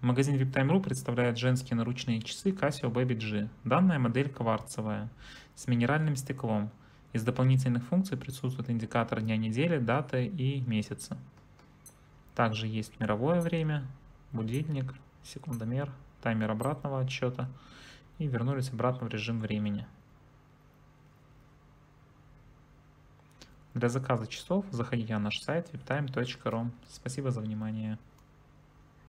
Магазин VIPTime.ru представляет женские наручные часы Casio Baby G. Данная модель кварцевая, с минеральным стеклом. Из дополнительных функций присутствует индикатор дня недели, даты и месяца. Также есть мировое время, будильник, секундомер, таймер обратного отсчета и вернулись обратно в режим времени. Для заказа часов заходите на наш сайт viptime.ru. Спасибо за внимание.